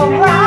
Oh.